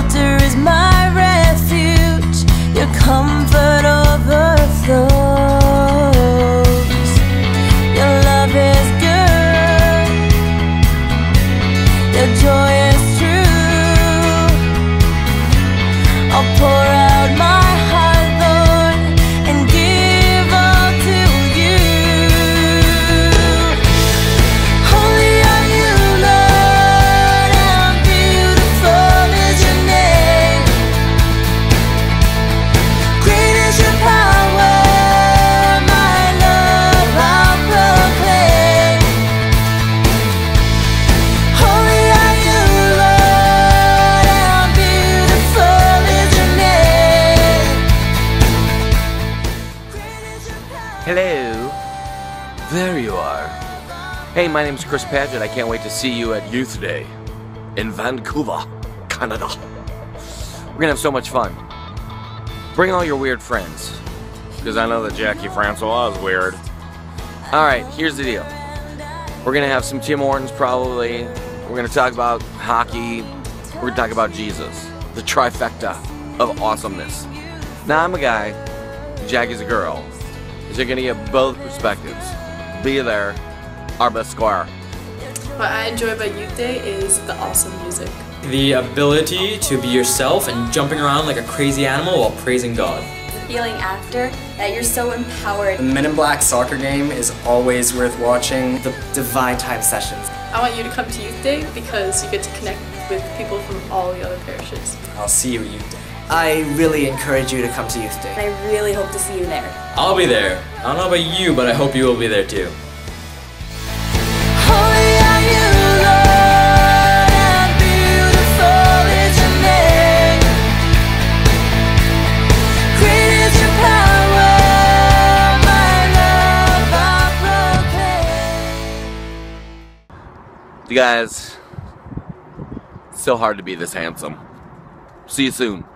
shelter is my refuge, your comfort. Hello. There you are. Hey, my name's Chris Padgett. I can't wait to see you at Youth Day in Vancouver, Canada. We're gonna have so much fun. Bring all your weird friends, because I know that Jackie Francois is weird. All right, here's the deal. We're gonna have some Tim Hortons probably. We're gonna talk about hockey. We're gonna talk about Jesus, the trifecta of awesomeness. Now I'm a guy, Jackie's a girl. So you're gonna get both perspectives. Be there, our best Square. What I enjoy about Youth Day is the awesome music. The ability to be yourself and jumping around like a crazy animal while praising God. The feeling after that you're so empowered. The Men in Black soccer game is always worth watching. The divine time sessions. I want you to come to Youth Day because you get to connect with people from all the other parishes. I'll see you at Youth Day. I really encourage you to come to Youth Day. I really hope to see you there. I'll be there. I don't know about you, but I hope you will be there too. You guys, it's so hard to be this handsome. See you soon.